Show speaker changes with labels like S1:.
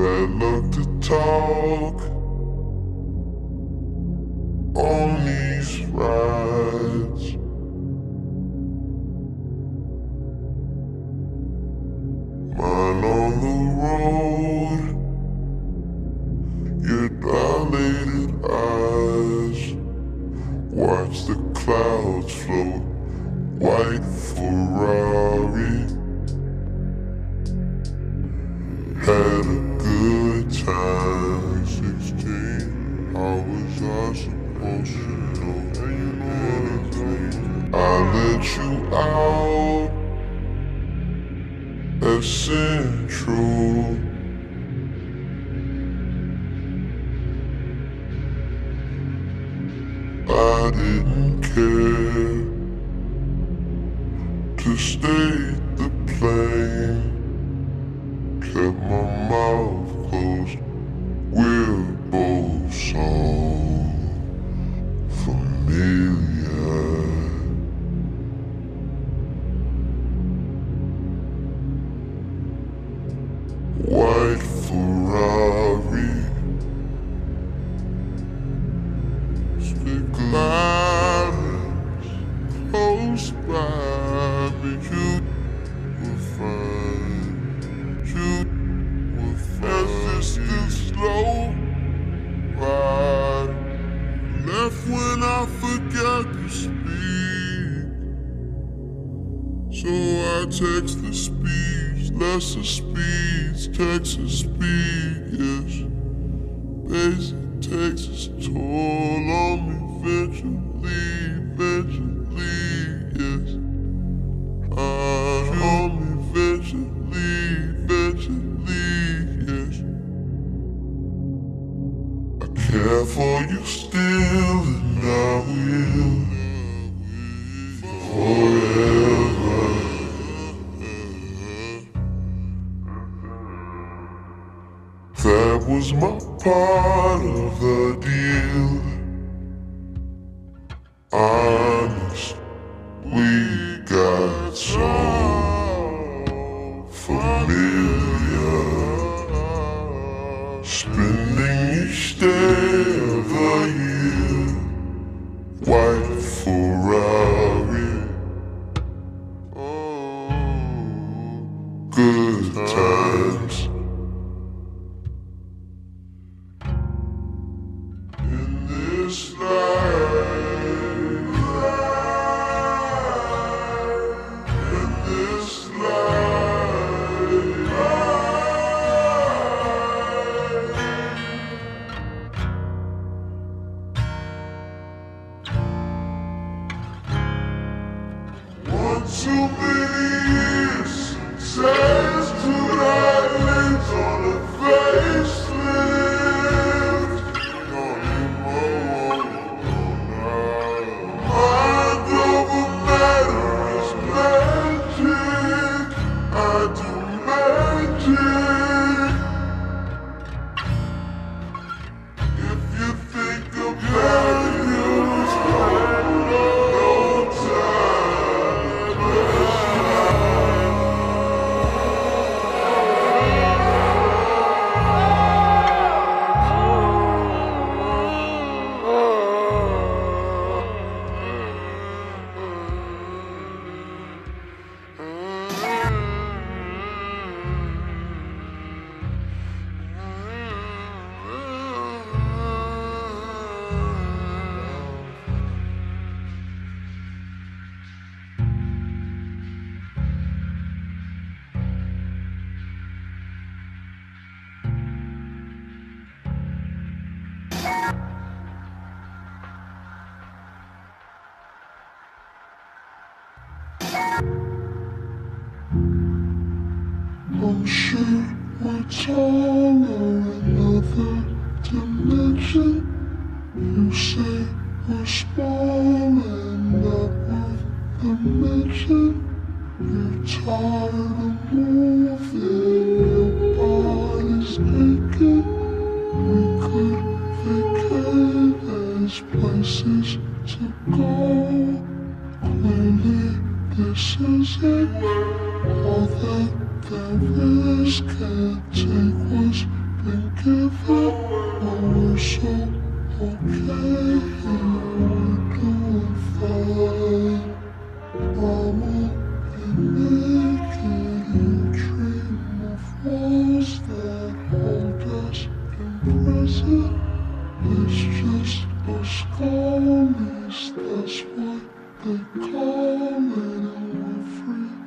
S1: Bad luck to talk on these rides. Mine on the road, your dilated eyes. Watch the clouds float, white Ferrari. Had I let you out at Central. I didn't care to stay slow ride. Left when I forgot to speak. So I text the speeds, lesser speeds, Texas speed, yes. Basic its toll on me eventually, eventually, That was my part of the deal. Honest, we got so familiar. Times. In this life, in this life. One too many years says Sure we're taller another dimension. You say we're small and not worth the mention. You're tired of moving, your body's aching. We could vacate, there's places to go. Clearly, this isn't all that Others can take what's been given But we're so okay we're a dream of walls that hold us in prison It's just a scarlet, that's what they call it, and we're free